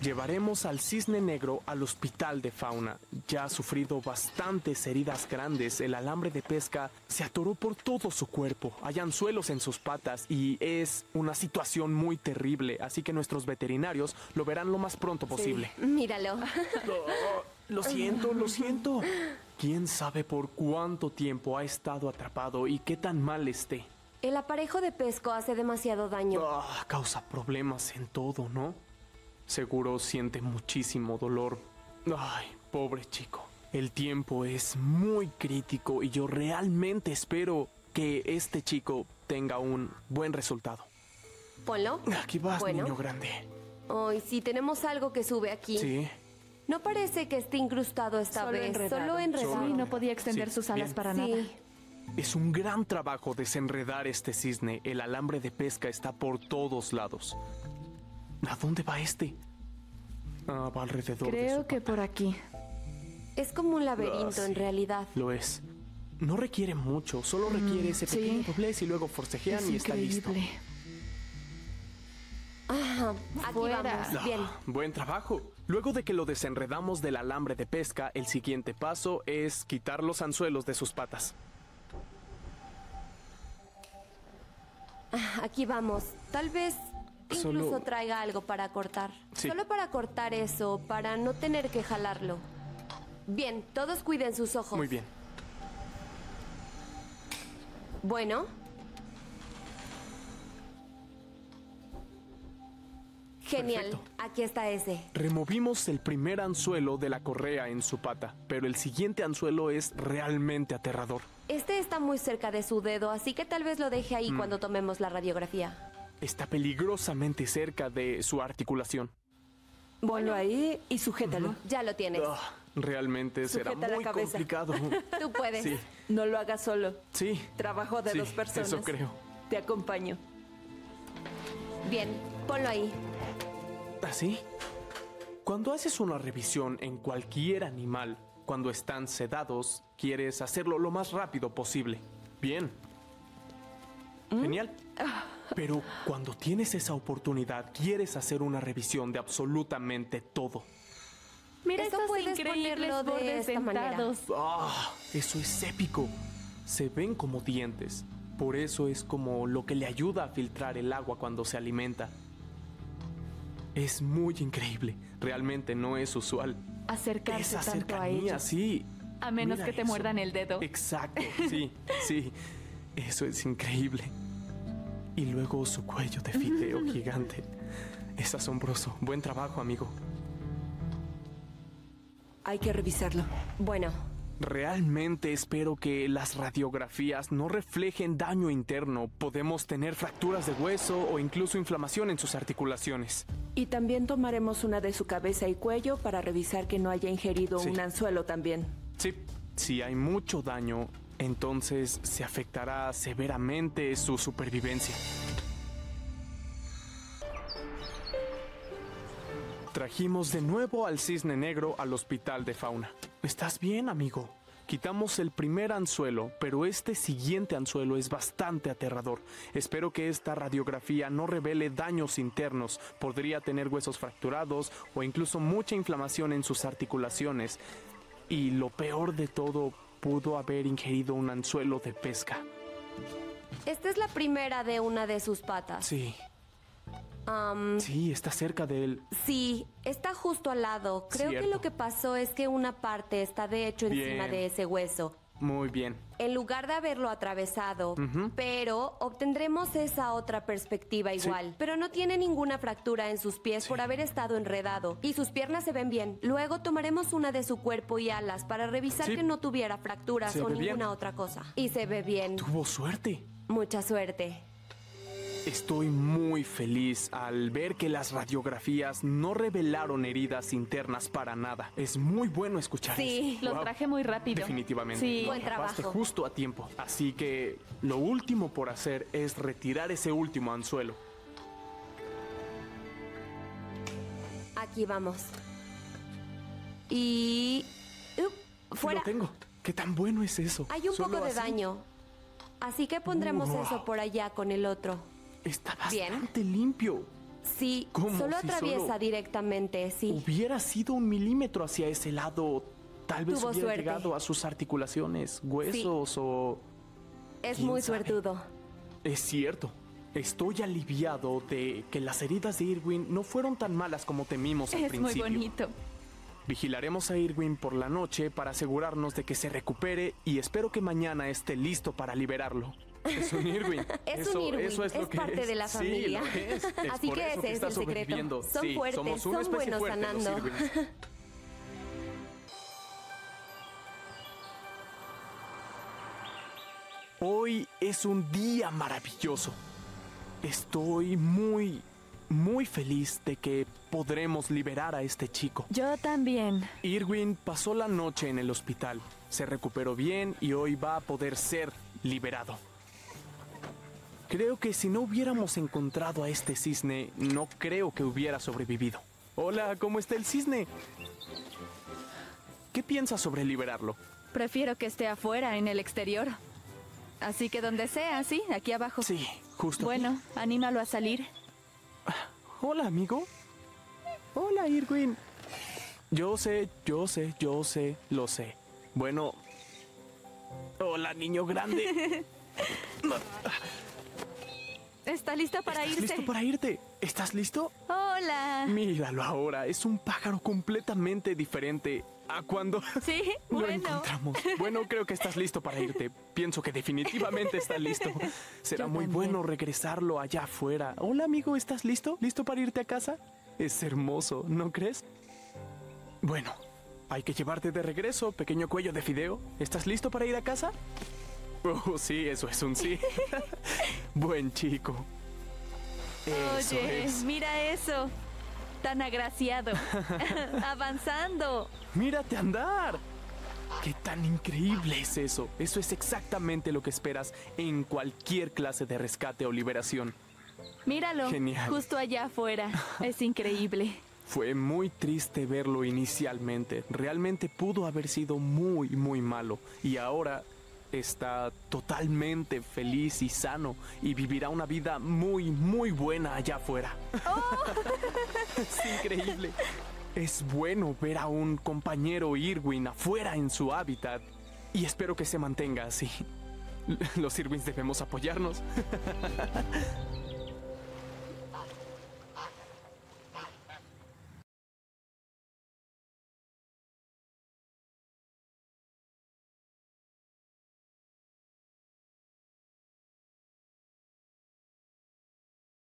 Llevaremos al cisne negro al hospital de fauna. Ya ha sufrido bastantes heridas grandes. El alambre de pesca se atoró por todo su cuerpo. Hay anzuelos en sus patas y es una situación muy terrible. Así que nuestros veterinarios lo verán lo más pronto posible. Míralo. Lo siento, lo siento. ¿Quién sabe por cuánto tiempo ha estado atrapado y qué tan mal esté? El aparejo de pesco hace demasiado daño. Ah, causa problemas en todo, ¿no? Seguro siente muchísimo dolor. Ay, pobre chico. El tiempo es muy crítico y yo realmente espero que este chico tenga un buen resultado. Ponlo. Aquí vas, Bueno. niño grande. Hoy sí tenemos algo que sube aquí. Sí. No parece que esté incrustado esta Solo vez, enredado. solo enredado. Sí, no podía extender Sí, sus alas bien. para Sí. nada. Es un gran trabajo desenredar este cisne. El alambre de pesca está por todos lados. ¿A dónde va este? Ah, va alrededor de Creo su que por aquí. Es como un laberinto Ah, sí. en realidad. Lo es. No requiere mucho, solo requiere ese sí. pequeño doblez y luego forcejean Es y está listo. increíble. Ajá, aquí Fuera. vamos. Ah, Bien. Buen trabajo. Luego de que lo desenredamos del alambre de pesca, el siguiente paso es quitar los anzuelos de sus patas. Aquí vamos. Tal vez incluso traiga algo para cortar. Sí. Solo para cortar eso, para no tener que jalarlo. Bien, todos cuiden sus ojos. Muy bien. Bueno. Genial, Perfecto. aquí está ese. Removimos el primer anzuelo de la correa en su pata, pero el siguiente anzuelo es realmente aterrador. Este está muy cerca de su dedo, así que tal vez lo deje Mm. ahí cuando tomemos la radiografía. Está peligrosamente cerca de su articulación. Ponlo ahí y sujétalo. Ya lo tienes. Ah, realmente será Sujeta muy complicado. Tú puedes. Sí, No lo hagas solo. sí. Trabajo de Sí, dos personas. Eso creo. Te acompaño. Bien, ponlo ahí. ¿Así? Cuando haces una revisión en cualquier animal, cuando están sedados, quieres hacerlo lo más rápido posible. Bien. Genial. Pero cuando tienes esa oportunidad, quieres hacer una revisión de absolutamente todo. Mira Eso estos increíbles de bordes esta manera. dentados. ¡Ah! Eso es épico. Se ven como dientes. Por eso es como lo que le ayuda a filtrar el agua cuando se alimenta. Es muy increíble. Realmente no es usual. Acercarse Esa tanto a ellos. sí. A menos Mira que te eso. muerdan el dedo. Exacto, sí, sí. Eso es increíble. Y luego su cuello de fideo gigante. Es asombroso. Buen trabajo, amigo. Hay que revisarlo. Bueno, Realmente espero que las radiografías no reflejen daño interno. Podemos tener fracturas de hueso o incluso inflamación en sus articulaciones. Y también tomaremos una de su cabeza y cuello para revisar que no haya ingerido Sí. un anzuelo también. Sí, si hay mucho daño, entonces se afectará severamente su supervivencia. Trajimos de nuevo al cisne negro al hospital de fauna. ¿Estás bien, amigo? Quitamos el primer anzuelo, pero este siguiente anzuelo es bastante aterrador. Espero que esta radiografía no revele daños internos. Podría tener huesos fracturados o incluso mucha inflamación en sus articulaciones. Y lo peor de todo, pudo haber ingerido un anzuelo de pesca. esta es la primera de una de sus patas. Sí, Am, sí, está cerca de él. sí, está justo al lado. Creo que lo que pasó es que una parte está de hecho encima Bien. de ese hueso. Muy bien. En lugar de haberlo atravesado, pero obtendremos esa otra perspectiva Sí. igual. Pero no tiene ninguna fractura en sus pies por haber estado enredado y sus piernas se ven bien. Luego tomaremos una de su cuerpo y alas para revisar Sí. que no tuviera fracturas Se o ninguna bien. otra cosa. Y se ve bien. Tuvo suerte. Mucha suerte. Estoy muy feliz al ver que las radiografías no revelaron heridas internas para nada. Es muy bueno escuchar Sí, eso. Lo Wow. traje muy rápido. Definitivamente. Sí. Buen trabajo. justo a tiempo. Así que lo último por hacer es retirar ese último anzuelo. Aquí vamos. Y... Up, fuera. Lo tengo. ¿Qué tan bueno es eso? Hay un Solo poco de así. daño. Así que pondremos Wow. eso por allá con el otro. Está Bien. bastante limpio. Sí, solo Si atraviesa solo- directamente, sí. Hubiera sido un milímetro hacia ese lado. Tal vez Tuvo hubiera suerte. llegado a sus articulaciones, huesos o... Es ¿quién muy sabe? suertudo. Es cierto. Estoy aliviado de que las heridas de Irwin no fueron tan malas como temimos al Es muy principio. bonito. Vigilaremos a Irwin por la noche para asegurarnos de que se recupere y espero que mañana esté listo para liberarlo. Es un Irwin. Es Eso- un Irwin, eso es, es, lo que parte es. de la Sí, familia. lo es. Es Así por que ese es el secreto. Son Sí, fuertes, somos una son especie buenos fuerte, sanando. Hoy es un día maravilloso. Estoy muy, muy feliz de que podremos liberar a este chico. Yo también. Irwin pasó la noche en el hospital, se recuperó bien y hoy va a poder ser liberado. Creo que si no hubiéramos encontrado a este cisne, no creo que hubiera sobrevivido. Hola, ¿cómo está el cisne? ¿Qué piensas sobre liberarlo? Prefiero que esté afuera, en el exterior. Así que donde sea, sí, aquí abajo. Sí, justo. Bueno, anímalo a salir. Hola, amigo. Hola, Irwin. Yo sé, yo sé, yo sé, lo sé. Bueno. Hola, niño grande. ¿Está listo para ¿Estás irse? listo para irte? ¿Estás listo? Hola. Míralo ahora, es un pájaro completamente diferente a cuando Sí, lo bueno. encontramos. Bueno, creo que estás listo para irte. Pienso que definitivamente está listo. Será Yo muy también. bueno regresarlo allá afuera. Hola, amigo, ¿estás listo? ¿Listo para irte a casa? Es hermoso, ¿no crees? Bueno, hay que llevarte de regreso, pequeño cuello de fideo. ¿Estás listo para ir a casa? Oh, sí, eso es un sí. Buen chico. Eso Oye, es. mira eso. Tan agraciado. Avanzando. Mírate andar. ¿Qué tan increíble es eso? Eso es exactamente lo que esperas en cualquier clase de rescate o liberación. Míralo. Genial. Justo allá afuera. Es increíble. Fue muy triste verlo inicialmente. Realmente pudo haber sido muy, muy malo. Y ahora está totalmente feliz y sano y vivirá una vida muy, muy buena allá afuera. es increíble. Es bueno ver a un compañero Irwin afuera en su hábitat y espero que se mantenga así. Los Irwins debemos apoyarnos.